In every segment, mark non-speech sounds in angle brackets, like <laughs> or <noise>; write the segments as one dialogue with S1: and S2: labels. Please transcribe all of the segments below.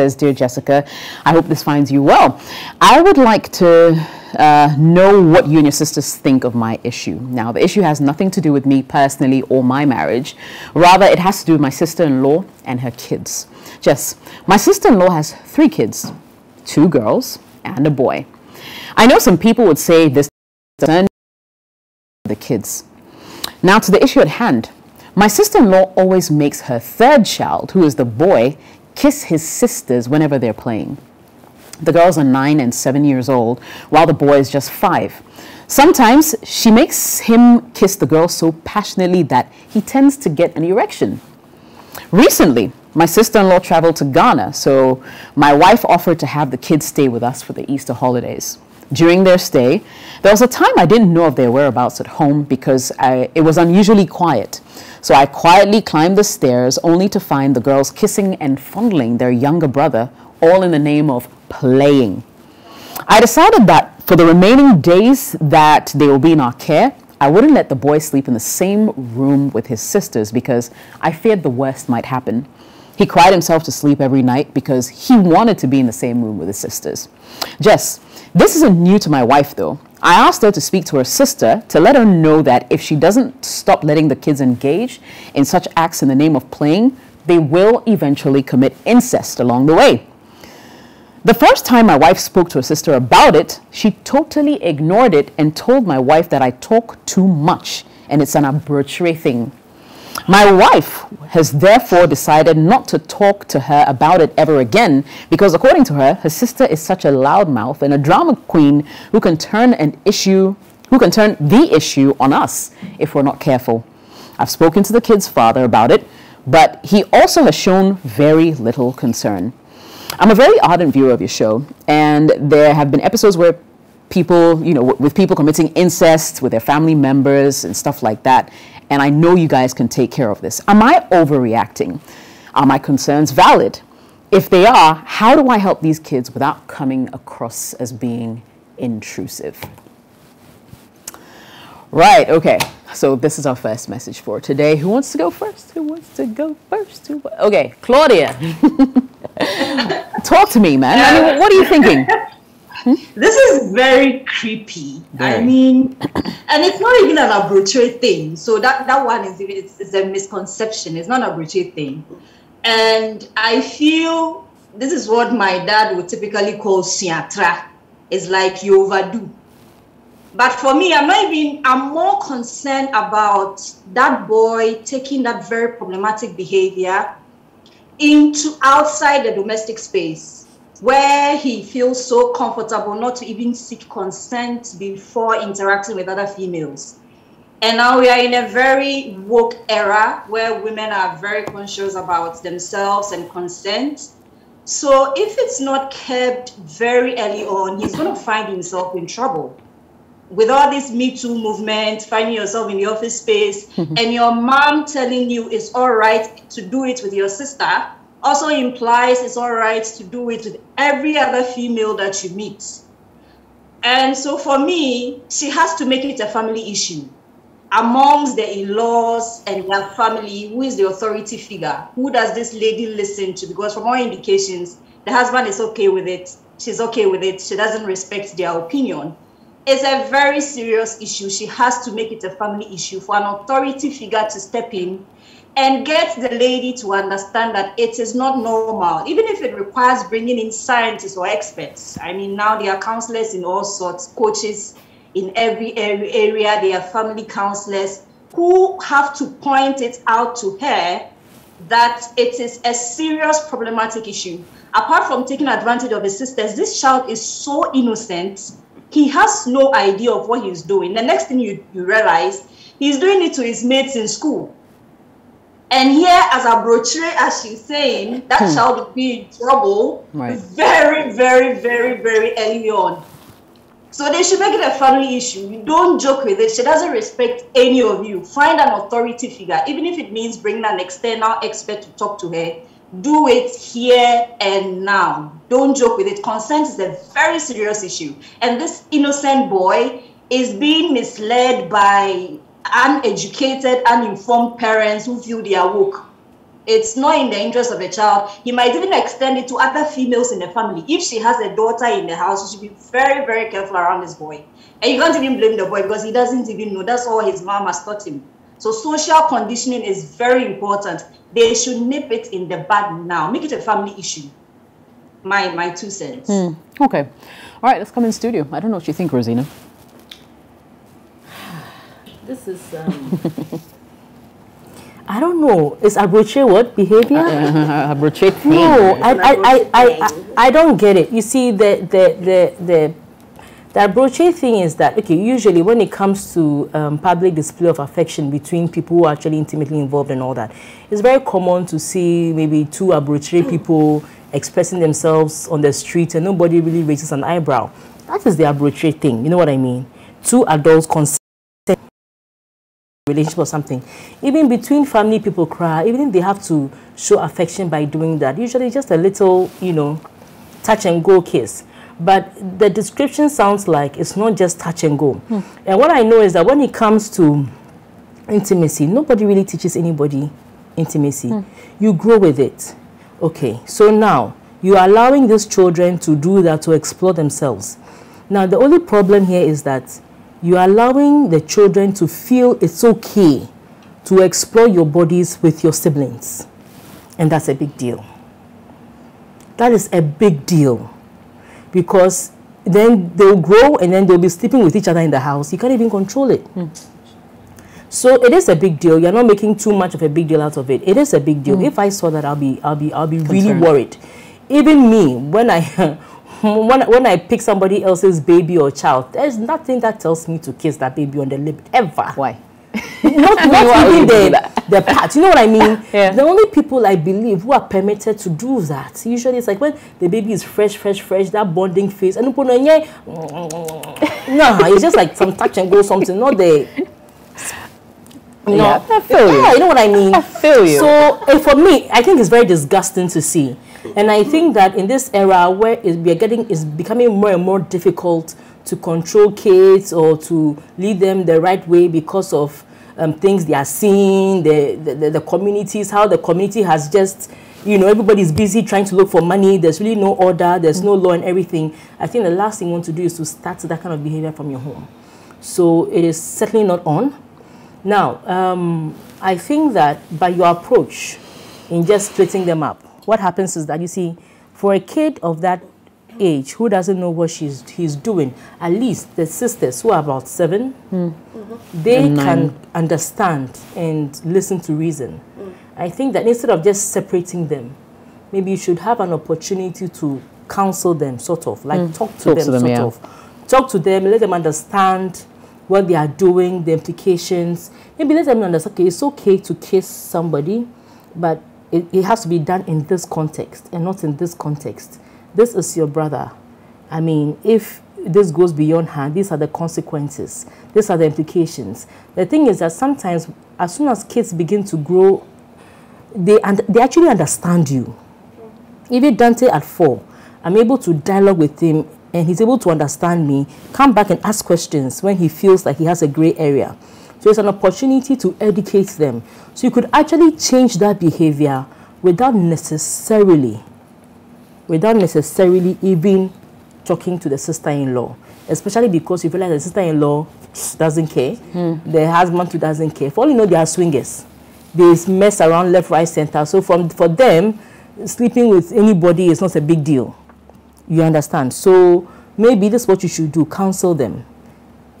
S1: says, Dear Jessica, I hope this finds you well. I would like to uh, know what you and your sisters think of my issue. Now, the issue has nothing to do with me personally or my marriage. Rather, it has to do with my sister in law and her kids. Jess, my sister in law has three kids two girls and a boy. I know some people would say this doesn't the kids. Now, to the issue at hand. My sister in law always makes her third child, who is the boy, kiss his sisters whenever they're playing. The girls are nine and seven years old, while the boy is just five. Sometimes she makes him kiss the girl so passionately that he tends to get an erection. Recently, my sister in law traveled to Ghana, so my wife offered to have the kids stay with us for the Easter holidays. During their stay, there was a time I didn't know of their whereabouts at home because I, it was unusually quiet. So I quietly climbed the stairs only to find the girls kissing and fondling their younger brother, all in the name of playing. I decided that for the remaining days that they will be in our care, I wouldn't let the boy sleep in the same room with his sisters because I feared the worst might happen. He cried himself to sleep every night because he wanted to be in the same room with his sisters. Jess, this isn't new to my wife though. I asked her to speak to her sister to let her know that if she doesn't stop letting the kids engage in such acts in the name of playing, they will eventually commit incest along the way. The first time my wife spoke to her sister about it, she totally ignored it and told my wife that I talk too much and it's an arbitrary thing. My wife has therefore decided not to talk to her about it ever again because, according to her, her sister is such a loudmouth and a drama queen who can turn an issue, who can turn the issue on us if we're not careful. I've spoken to the kid's father about it, but he also has shown very little concern. I'm a very ardent viewer of your show, and there have been episodes where people, you know, with people committing incest with their family members and stuff like that and I know you guys can take care of this. Am I overreacting? Are my concerns valid? If they are, how do I help these kids without coming across as being intrusive? Right, okay. So this is our first message for today. Who wants to go first? Who wants to go first? Who, okay, Claudia. <laughs> Talk to me, man. I mean, what are you thinking?
S2: This is very creepy. I mean, and it's not even an arbitrary thing. So that that one is it's, it's a misconception. It's not an arbitrary thing, and I feel this is what my dad would typically call siatra. It's like you overdo. But for me, I'm not even, I'm more concerned about that boy taking that very problematic behavior into outside the domestic space where he feels so comfortable not to even seek consent before interacting with other females. And now we are in a very woke era where women are very conscious about themselves and consent. So if it's not kept very early on, he's going to find himself in trouble. With all this Me Too movement, finding yourself in the office space, <laughs> and your mom telling you it's all right to do it with your sister, also implies it's all right to do it with every other female that you meet. And so for me, she has to make it a family issue. Amongst the in-laws and their family, who is the authority figure? Who does this lady listen to? Because from all indications, the husband is okay with it. She's okay with it. She doesn't respect their opinion. It's a very serious issue. She has to make it a family issue for an authority figure to step in and get the lady to understand that it is not normal, even if it requires bringing in scientists or experts. I mean, now there are counselors in all sorts, coaches in every area, there are family counselors who have to point it out to her that it is a serious problematic issue. Apart from taking advantage of his sisters, this child is so innocent. He has no idea of what he's doing. The next thing you, you realize, he's doing it to his mates in school and here, as a brochure, as she's saying, that hmm. child will be in trouble right. very, very, very, very early on. So they should make it a family issue. You don't joke with it. She doesn't respect any of you. Find an authority figure, even if it means bringing an external expert to talk to her. Do it here and now. Don't joke with it. Consent is a very serious issue. And this innocent boy is being misled by uneducated, uninformed parents who feel they are woke. it's not in the interest of the child. He might even extend it to other females in the family. If she has a daughter in the house, she should be very, very careful around this boy. And you can't even blame the boy because he doesn't even know. That's all his mom has taught him. So social conditioning is very important. They should nip it in the bud now. Make it a family issue. My my two cents.
S1: Mm, okay. All right, let's come in studio. I don't know what you think, Rosina.
S3: This is um, <laughs> I don't know. Is abroche what behavior?
S1: Uh, abroche thing.
S3: No, I, I, I, I, I, don't get it. You see, the the the the the abroche thing is that okay. Usually, when it comes to um, public display of affection between people who are actually intimately involved and all that, it's very common to see maybe two abroche people expressing themselves on the street and nobody really raises an eyebrow. That is the abroche thing. You know what I mean? Two adults relationship or something. Even between family people cry, even if they have to show affection by doing that, usually just a little, you know, touch and go kiss. But the description sounds like it's not just touch and go. Hmm. And what I know is that when it comes to intimacy, nobody really teaches anybody intimacy. Hmm. You grow with it. Okay, so now you're allowing these children to do that to explore themselves. Now, the only problem here is that you're allowing the children to feel it's okay to explore your bodies with your siblings. And that's a big deal. That is a big deal. Because then they'll grow and then they'll be sleeping with each other in the house. You can't even control it. Mm. So it is a big deal. You're not making too much of a big deal out of it. It is a big deal. Mm. If I saw that, I'll be, I'll be, I'll be Concerned. really worried. Even me, when I, <laughs> <laughs> when, when I pick somebody else's baby or child, there's nothing that tells me to kiss that baby on the lip ever.
S1: Why? <laughs>
S3: not <laughs> not even the, the part. You know what I mean? Yeah. The only people I believe who are permitted to do that, usually it's like when the baby is fresh, fresh, fresh, that bonding phase. And no, it's just like some touch and go something, not the
S1: no, yeah, I feel
S3: you.
S1: Yeah,
S3: you know what I mean?
S1: I feel you.
S3: So eh, for me, I think it's very disgusting to see. And I think that in this era where we are getting, it's becoming more and more difficult to control kids or to lead them the right way because of um, things they are seeing, the, the, the communities, how the community has just, you know, everybody's busy trying to look for money. There's really no order, there's no law and everything. I think the last thing you want to do is to start that kind of behavior from your home. So it is certainly not on. Now, um, I think that by your approach in just splitting them up, what happens is that you see, for a kid of that age who doesn't know what she's he's doing, at least the sisters who are about seven, mm. they can understand and listen to reason. Mm. I think that instead of just separating them, maybe you should have an opportunity to counsel them, sort of, like mm. talk to talk them, to them, sort yeah. of. Talk to them, let them understand what they are doing, the implications. Maybe let them understand, okay, it's okay to kiss somebody, but it, it has to be done in this context and not in this context. This is your brother. I mean, if this goes beyond hand, these are the consequences. These are the implications. The thing is that sometimes, as soon as kids begin to grow, they, and they actually understand you. Even Dante at four, I'm able to dialogue with him and he's able to understand me, come back and ask questions when he feels like he has a gray area. So it's an opportunity to educate them. So you could actually change that behavior without necessarily, without necessarily even talking to the sister-in-law, especially because you feel like the sister-in-law doesn't care, mm. the husband too doesn't care. For all you know, they are swingers. They mess around left, right, center. So from, for them, sleeping with anybody is not a big deal. You understand? So maybe this is what you should do, counsel them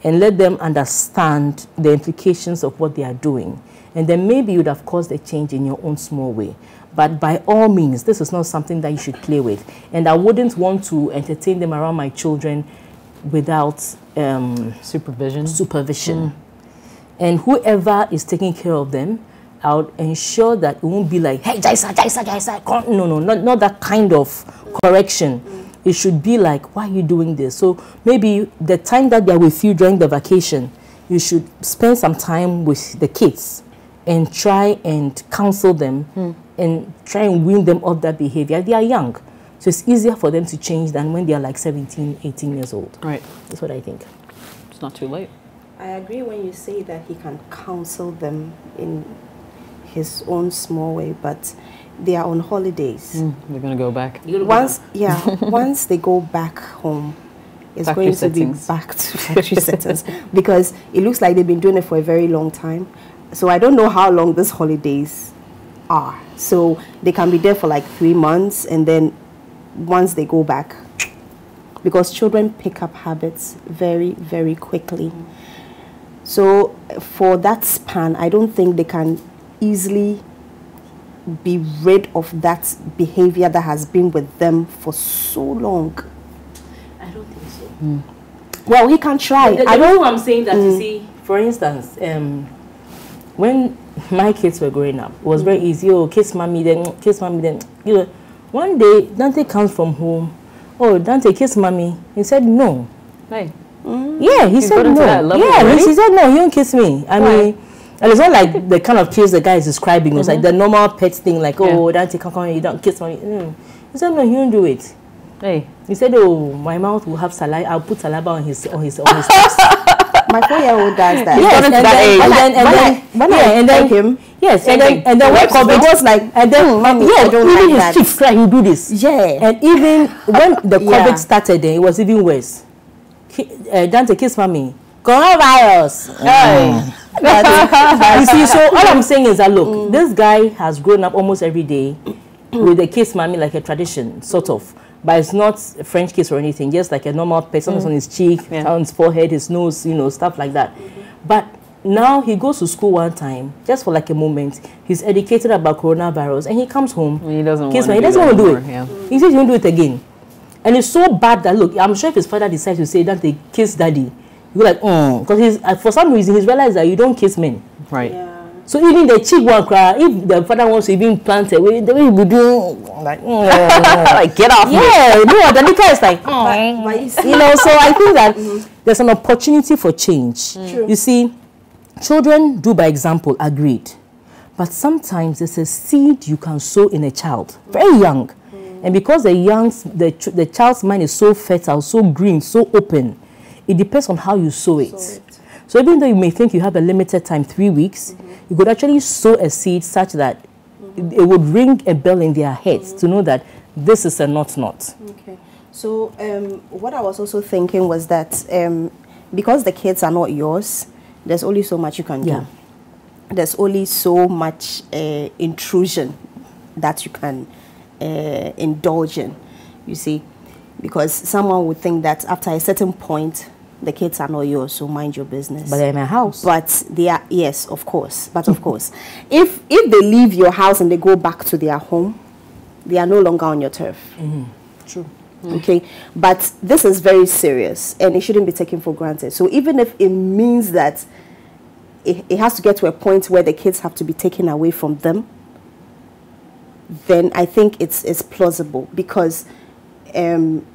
S3: and let them understand the implications of what they are doing. And then maybe you would have caused a change in your own small way. But by all means, this is not something that you should play with. And I wouldn't want to entertain them around my children without um,
S1: supervision.
S3: Supervision. Mm. And whoever is taking care of them, I'll ensure that it won't be like, hey, Jaisa, Jaisa, Jaisa. No, no, not, not that kind of correction. It should be like, why are you doing this? So maybe the time that they're with you during the vacation, you should spend some time with the kids and try and counsel them mm. and try and win them off that behavior. They are young. So it's easier for them to change than when they are like 17, 18 years old.
S1: Right.
S3: That's what I think.
S1: It's not too late.
S4: I agree when you say that he can counsel them in his own small way, but they are on holidays.
S1: Mm, they're going to go back.
S4: Once, go yeah, <laughs> once they go back home, it's factory going settings. to be back to <laughs> factory settings because it looks like they've been doing it for a very long time. So I don't know how long these holidays are. So they can be there for like three months and then once they go back, because children pick up habits very, very quickly. So for that span, I don't think they can easily be rid of that behavior that has been with them for so long.
S3: I don't think so. Mm.
S4: Well, he can try.
S3: The, the I don't. I'm saying that mm. you see, for instance, um, when my kids were growing up, it was mm. very easy. Oh, kiss mommy, then kiss mommy, then you know. One day, Dante comes from home. Oh, Dante, kiss mommy. He said no.
S1: Right.
S3: Mm. Yeah, he said no. Yeah, he said no. He don't kiss me. I Why? mean. And it's not like the kind of kiss the guy is describing. It's mm -hmm. like the normal pet thing, like, oh, yeah. Dante, come, come, you don't kiss me. Mm. He said, no, he won't do it. Hey. He said, oh, my mouth will have saliva. I'll put saliva on his on his on his lips. <laughs>
S4: my four-year-old does that.
S3: Yes, and, then, and then and then when yeah, and then him. Yes, and then and then when COVID was like, and then mm, mommy, yeah, even like his that. cheeks cry, he do this.
S4: Yeah,
S3: and even when the <laughs> COVID yeah. started, then it was even worse. Uh, Dante kiss mommy coronavirus. Mm. <laughs> you see, so all I'm saying is that look, mm. this guy has grown up almost every day with a kiss mommy like a tradition, sort of. But it's not a French kiss or anything, just like a normal person mm. on his cheek, yeah. on his forehead, his nose, you know, stuff like that. Mm-hmm. But now he goes to school one time, just for like a moment. He's educated about coronavirus, and he comes home.
S1: he doesn't kiss want to
S3: He doesn't want to do it. Yeah. He says he won't do it again. And it's so bad that look, I'm sure if his father decides to say that they kiss daddy, you're like, mm. Because he's, uh, for some reason, he's realized that you don't kiss men.
S1: Right. Yeah.
S3: So even the cheek one cry, if the father wants to even plant it, the way he be doing, like, mm, <laughs>
S1: like get off
S3: Yeah, me. no, the liquor is like, mm. you know, so I think that mm-hmm. there's an opportunity for change. Mm. You see, children do by example, agreed. But sometimes it's a seed you can sow in a child, very young. Mm. And because the young, the, the child's mind is so fertile, so green, so open, it depends on how you sow it. Sow it. So even though you may think you have a limited time, three weeks, mm -hmm. you could actually sow a seed such that mm -hmm. it, would ring a bell in their heads mm -hmm. to know that this is a not not.
S4: Okay. So um, what I was also thinking was that um, because the kids are not yours, there's only so much you can yeah. do. There's only so much uh, intrusion that you can uh, indulge in. You see, because someone would think that after a certain point the kids are not yours so mind your business.
S3: But they're in my house.
S4: But they are yes of course but of course. <laughs> If if they leave your house and they go back to their home they are no longer on your turf.
S3: Mm -hmm. true
S4: okay? But this is very serious and it shouldn't be taken for granted. So even if it means that it, it has to get to a point where the kids have to be taken away from them then i think it's it's plausible. Because um,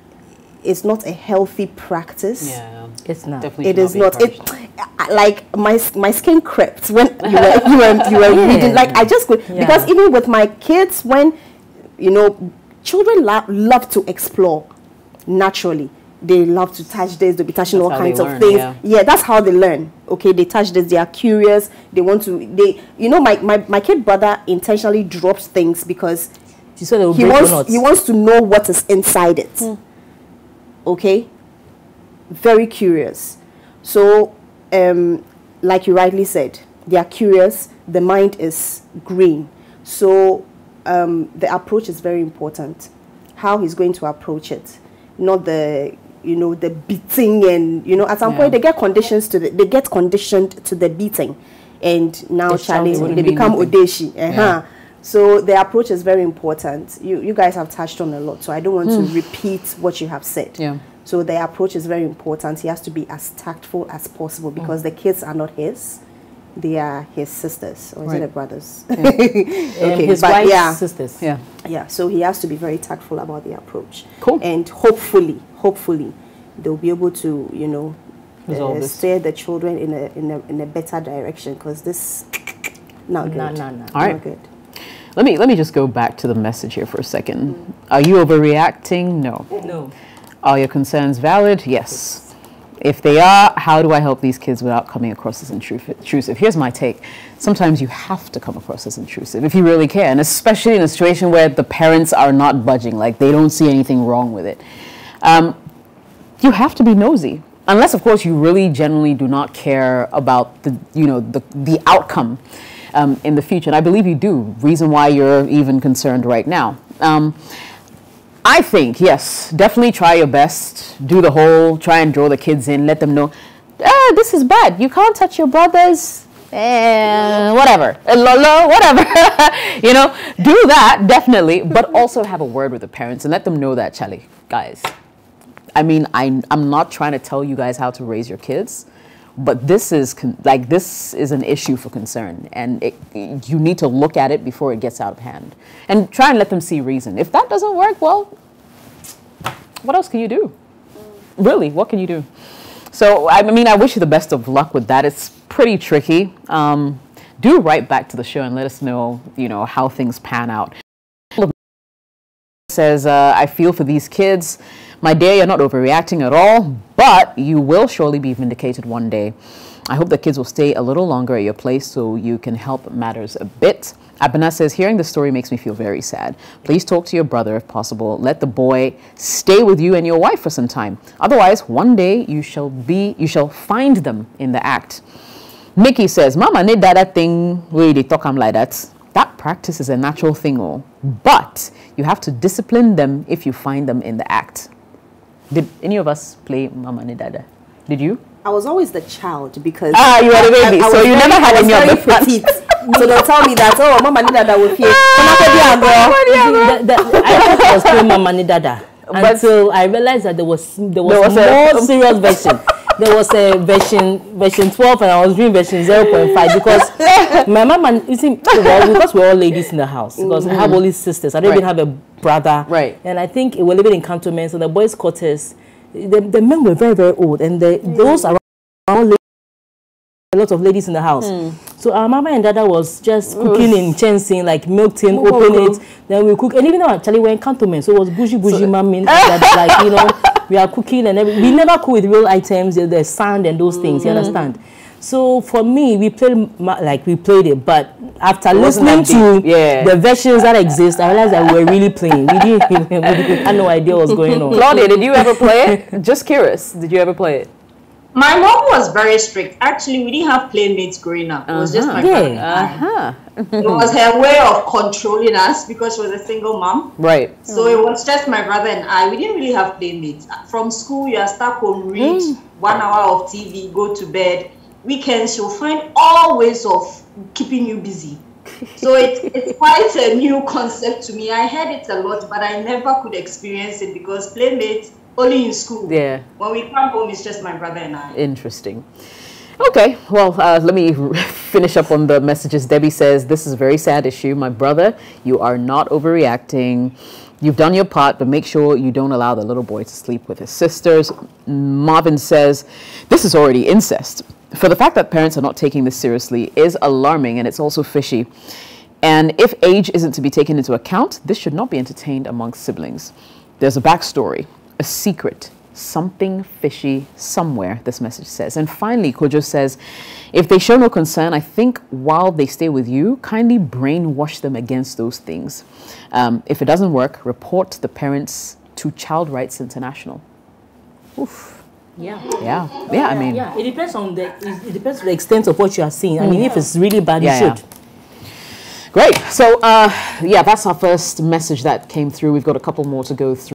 S4: it's not a healthy practice.
S1: Yeah,
S3: it's not.
S4: Definitely it is not. It like my my skin crept when you were you were, you were <laughs> yeah. reading. Like I just could yeah. because even with my kids, when you know, children lo love to explore naturally. They love to touch this. They'll be touching that's all kinds learn, of things. Yeah. yeah. that's how they learn. Okay, they touch this. They are curious. They want to. They, you know, my my my kid brother intentionally drops things because
S3: he wants
S4: he wants to know what is inside it. Mm. Okay, very curious. So, um, like you rightly said, they are curious. The mind is green. So um, the approach is very important. How he's going to approach it, not the you know the beating and you know at some yeah. point they get conditions to the, they get conditioned to the beating, and now Charlie they become odeshi. Uh -huh. yeah. So the approach is very important. You, you guys have touched on a lot, so I don't want mm. to hmm. repeat what you have said.
S1: Yeah.
S4: So the approach is very important. He has to be as tactful as possible because mm. the kids are not his. They are his sisters, or is right. it the brothers?
S3: Yeah. <laughs> okay, his but wife's yeah, sisters.
S1: Yeah.
S4: Yeah. So he has to be very tactful about the approach.
S1: Cool.
S4: And hopefully, hopefully, they'll be able to, you know, uh, steer the children in a in a in a better direction because this <tsk> not good.
S3: No, no, no.
S1: All right. Not good. Let me let me just go back to the message here for a second. Are you overreacting? No.
S3: No.
S1: Are your concerns valid? Yes. If they are, how do I help these kids without coming across as intrusive? Here's my take. Sometimes you have to come across as intrusive if you really can, especially in a situation where the parents are not budging, like they don't see anything wrong with it. Um, you have to be nosy. Unless, of course, you really genuinely do not care about the, you know, the, the outcome um, in the future. And I believe you do. Reason why you're even concerned right now. Um, I think, yes, definitely try your best. Do the whole, try and draw the kids in, let them know, ah, this is bad. You can't touch your brothers. Eh, whatever, eh, lolo, whatever. <laughs> you know, do that, definitely. But also have a word with the parents and let them know that, Charlie, guys. I mean, I, I'm not trying to tell you guys how to raise your kids but this is like this is an issue for concern and it, you need to look at it before it gets out of hand. And try and let them see reason. If that doesn't work well what else can you do? Really what can you do? So i mean i wish you the best of luck with that. It's pretty tricky. Um, do write back to the show and let us know you know how things pan out. Says uh, i feel for these kids. My dear, you're not overreacting at all, but you will surely be vindicated one day. I hope the kids will stay a little longer at your place so you can help matters a bit. Abena says, hearing the story makes me feel very sad. Please talk to your brother if possible. Let the boy stay with you and your wife for some time. Otherwise, one day you shall be, you shall find them in the act. Nikki says, Mama need that thing where they talk I'm like that. That practice is a natural thing, oh. but you have to discipline them if you find them in the act. Did any of us play Mama Ni Dada? Did you?
S4: I was always the child because
S1: ah, you were the baby, I, I so you very, never had any of the
S4: petite. so they'll tell me that oh, Mama Ni Dada will fear.
S3: Ah, I thought I was playing Mama Ni Dada until I realized that there was there was, there was more a, serious version. There was a version version 12 and I was doing version 0.5 because <laughs> my mom and you see well because we're all ladies in the house because mm -hmm. I have only sisters I don't right. even have a brother
S1: right
S3: and I think we were living in cantonments and the boys quarters the, the men were very very old and the, mm. those around a lot of ladies in the house. Mm. So our mama and dada was just cooking in chensing, like milk tin, open it, then we cook. And even though actually we're in cantonment, so it was bougie bougie so, mommy, like, you know, <laughs> we are cooking and we never cook with real items, the sand and those things, you mm. understand? So for me, we played like we played it, but after listening to yeah. the versions that exist, I realized that we were really playing. We didn't, <laughs> we didn't had no idea what was going on.
S1: Claudia, did you ever play it? <laughs> Just curious, did you ever play it?
S2: My mom was very strict. Actually, we didn't have playmates growing up. It was uh-huh. just my yeah. Uh-huh. it was her way of controlling us because she was a single mom.
S1: Right.
S2: So it was just my brother and I. We didn't really have playmates. From school, you are stuck home, read mm. one hour of TV, go to bed. Weekends, you'll find all ways of keeping you busy. so it's, it's quite a new concept to me. I heard it a lot, but I never could experience it because playmates only in school.
S1: Yeah.
S2: When we come home, it's just my brother and I.
S1: Interesting. Okay, well, uh, let me <laughs> finish up on the messages. Debbie says, This is a very sad issue. My brother, you are not overreacting. You've done your part, but make sure you don't allow the little boy to sleep with his sisters. Marvin says, This is already incest. For the fact that parents are not taking this seriously is alarming and it's also fishy. And if age isn't to be taken into account, this should not be entertained amongst siblings. There's a backstory a secret, something fishy somewhere, this message says. And finally, Kojo says, if they show no concern, I think while they stay with you, kindly brainwash them against those things. Um, if it doesn't work, report the parents to Child Rights International. Oof.
S3: Yeah.
S1: Yeah. Yeah. I mean.
S3: Yeah. It depends on the. It, depends on the extent of what you are seeing. I mean, if it's really bad, yeah, you should.
S1: Yeah. Great. So, uh, yeah, that's our first message that came through. We've got a couple more to go through.